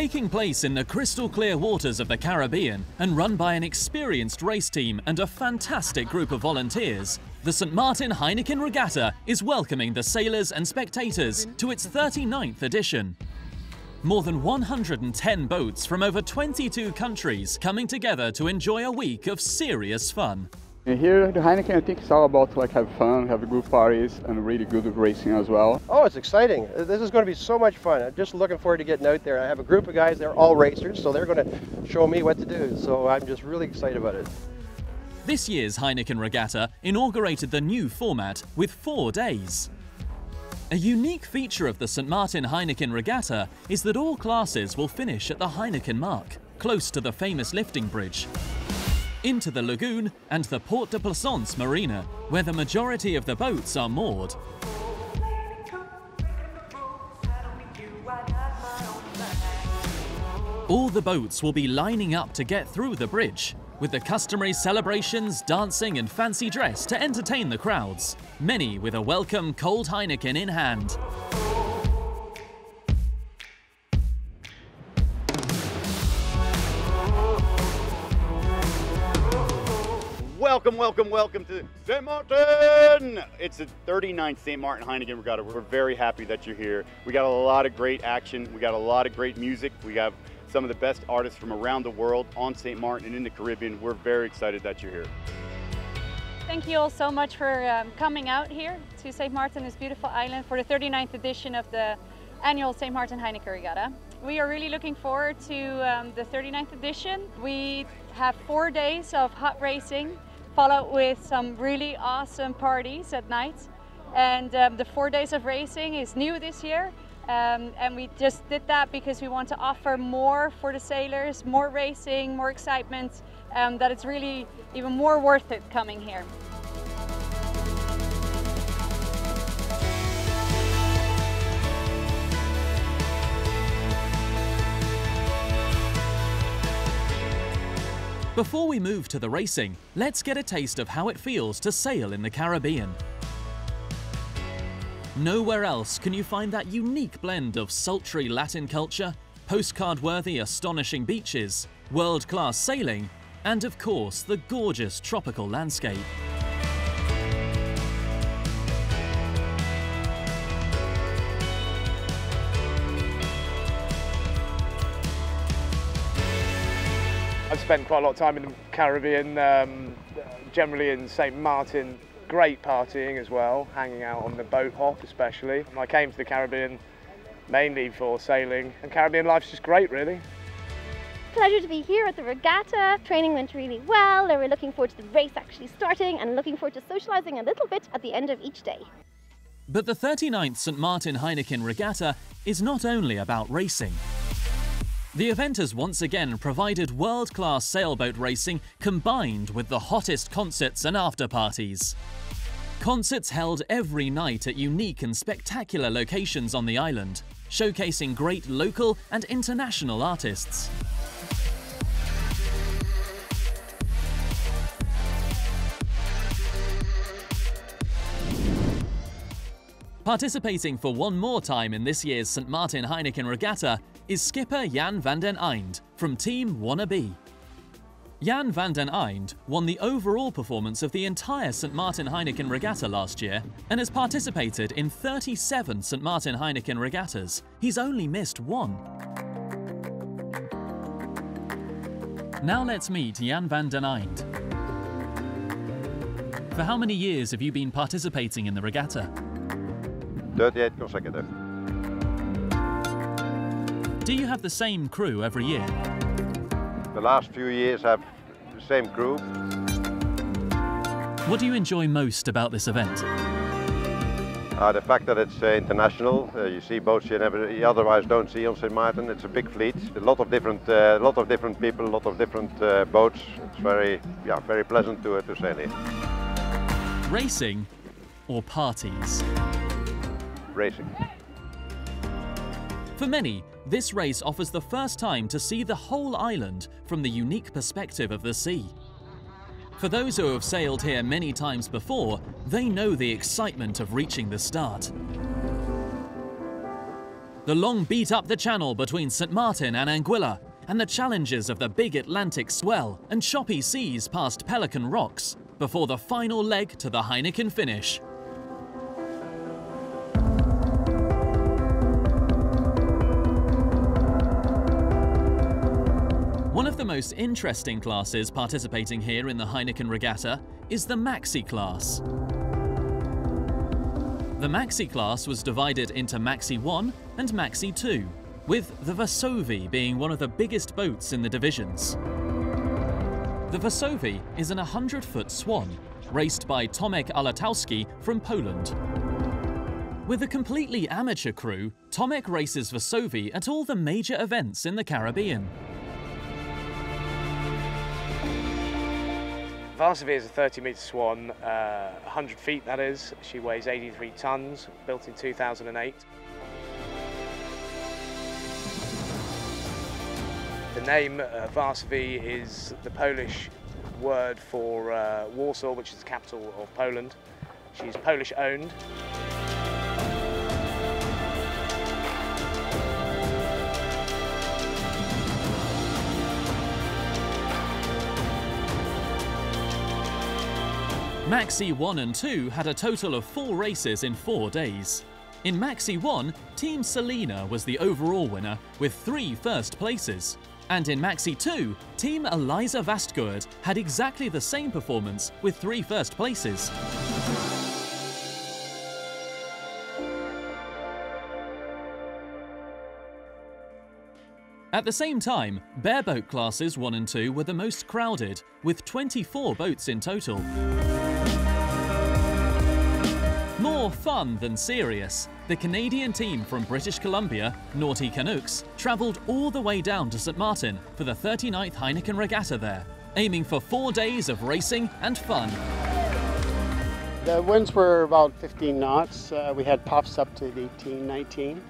Taking place in the crystal clear waters of the Caribbean and run by an experienced race team and a fantastic group of volunteers, the St. Maarten Heineken Regatta is welcoming the sailors and spectators to its 39th edition. More than 110 boats from over 22 countries coming together to enjoy a week of serious fun. And here at Heineken, I think it's all about like have fun, have good parties, and really good racing as well. Oh, it's exciting. Uh, this is going to be so much fun. I'm just looking forward to getting out there. I have a group of guys, they're all racers, so they're going to show me what to do. So I'm just really excited about it. This year's Heineken Regatta inaugurated the new format with four days. A unique feature of the St. Maarten Heineken Regatta is that all classes will finish at the Heineken mark, close to the famous lifting bridge into the lagoon and the Port de Plaisance marina, where the majority of the boats are moored. All the boats will be lining up to get through the bridge, with the customary celebrations, dancing and fancy dress to entertain the crowds, many with a welcome cold Heineken in hand. Welcome, welcome, welcome to St. Martin! It's the 39th St. Maarten Heineken Regatta. We're very happy that you're here. We got a lot of great action. We got a lot of great music. We have some of the best artists from around the world on St. Martin and in the Caribbean. We're very excited that you're here. Thank you all so much for um, coming out here to St. Martin, this beautiful island, for the 39th edition of the annual St. Maarten Heineken Regatta. We are really looking forward to um, the 39th edition. We have four days of hot racing followed with some really awesome parties at night. And um, the four days of racing is new this year. Um, and we just did that because we want to offer more for the sailors, more racing, more excitement, um, that it's really even more worth it coming here. Before we move to the racing, let's get a taste of how it feels to sail in the Caribbean. Nowhere else can you find that unique blend of sultry Latin culture, postcard-worthy astonishing beaches, world-class sailing, and of course the gorgeous tropical landscape. I've spent quite a lot of time in the Caribbean, um, generally in St Martin. Great partying as well, hanging out on the boat hop especially. I came to the Caribbean mainly for sailing, and Caribbean life's just great really. Pleasure to be here at the regatta. Training went really well, and we're looking forward to the race actually starting and looking forward to socialising a little bit at the end of each day. But the 39th St Maarten Heineken Regatta is not only about racing. The event has once again provided world-class sailboat racing combined with the hottest concerts and after-parties. Concerts held every night at unique and spectacular locations on the island, showcasing great local and international artists. Participating for one more time in this year's St Maarten Heineken Regatta is skipper Jan van den Eind from Team Wannabe. Jan van den Eind won the overall performance of the entire St Maarten Heineken Regatta last year and has participated in 37 St Maarten Heineken regattas. He's only missed one. Now let's meet Jan van den Eind. For how many years have you been participating in the regatta? 38 consecutive. Do you have the same crew every year? The last few years have the same crew. What do you enjoy most about this event? Uh, the fact that it's uh, international, uh, you see boats you never you otherwise don't see on St. Martin. It's a big fleet, a lot of different, uh, lot of different people, a lot of different uh, boats. It's very, yeah, very pleasant to, uh, to sail here. Racing or parties? Racing. For many, this race offers the first time to see the whole island from the unique perspective of the sea. For those who have sailed here many times before, they know the excitement of reaching the start. the long beat up the channel between St Martin and Anguilla, and the challenges of the big Atlantic swell and choppy seas past Pelican Rocks, before the final leg to the Heineken finish. One of the most interesting classes participating here in the Heineken Regatta is the Maxi class. The Maxi class was divided into Maxi 1 and Maxi 2, with the Varsovie being one of the biggest boats in the divisions. The Varsovie is an 100-foot swan, raced by Tomek Alatowski from Poland. With a completely amateur crew, Tomek races Varsovie at all the major events in the Caribbean. Varsovie is a 30 metre swan, uh, 100 feet that is. She weighs 83 tonnes, built in 2008. The name uh, is the Polish word for uh, Warsaw, which is the capital of Poland. She's Polish owned. Maxi 1 and 2 had a total of four races in four days. In Maxi 1, Team Selina was the overall winner with three first places. And in Maxi 2, Team Eliza Vastgoed had exactly the same performance with three first places. At the same time, bareboat classes 1 and 2 were the most crowded, with 24 boats in total. More fun than serious, the Canadian team from British Columbia, Naughty Canucks, travelled all the way down to St Martin for the 39th Heineken Regatta there, aiming for four days of racing and fun. The winds were about 15 knots. Uh, we had puffs up to 18, 19.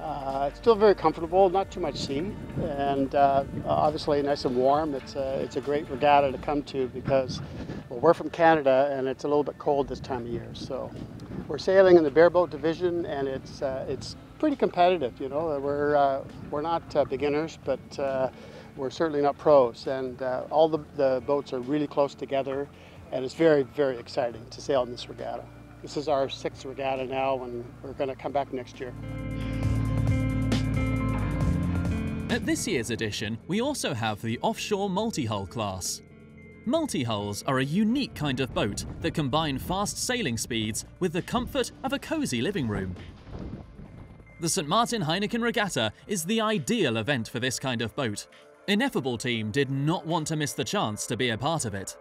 Uh, it's still very comfortable, not too much sea, and uh, obviously nice and warm. It's a, it's a great regatta to come to because well, we're from Canada and it's a little bit cold this time of year. So we're sailing in the bareboat division and it's, uh, it's pretty competitive. You know, we're, uh, we're not uh, beginners, but uh, we're certainly not pros. And all the, the boats are really close together and it's very, very exciting to sail in this regatta. This is our sixth regatta now and we're going to come back next year. At this year's edition, we also have the offshore multi-hull class. Multi-hulls are a unique kind of boat that combine fast sailing speeds with the comfort of a cosy living room. The St Maarten Heineken Regatta is the ideal event for this kind of boat. Ineffable team did not want to miss the chance to be a part of it.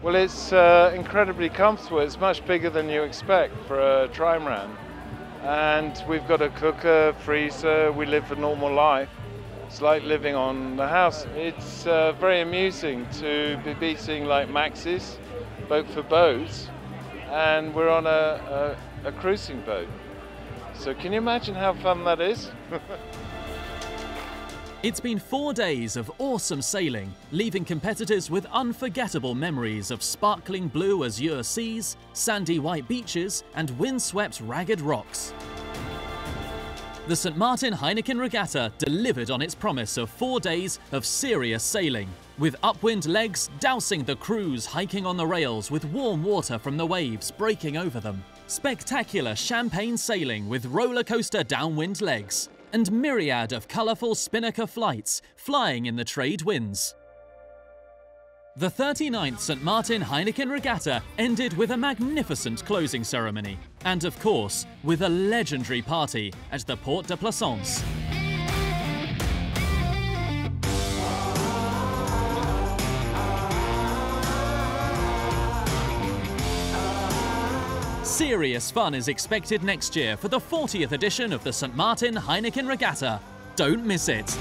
Well, it's uh, incredibly comfortable. It's much bigger than you expect for a trimaran. And we've got a cooker, freezer, we live a normal life. It's like living on the house. It's uh, very amusing to be beating like Maxis, boat for boat, and we're on a, a, a cruising boat. So can you imagine how fun that is? It's been four days of awesome sailing, leaving competitors with unforgettable memories of sparkling blue azure seas, sandy white beaches, and windswept ragged rocks. The St Maarten Heineken Regatta delivered on its promise of four days of serious sailing, with upwind legs dousing the crews hiking on the rails with warm water from the waves breaking over them. Spectacular champagne sailing with roller coaster downwind legs, and myriad of colourful spinnaker flights flying in the trade winds. The 39th St Maarten Heineken Regatta ended with a magnificent closing ceremony, and of course, with a legendary party at the Port de Plaisance. Serious fun is expected next year for the 40th edition of the St Maarten Heineken Regatta. Don't miss it.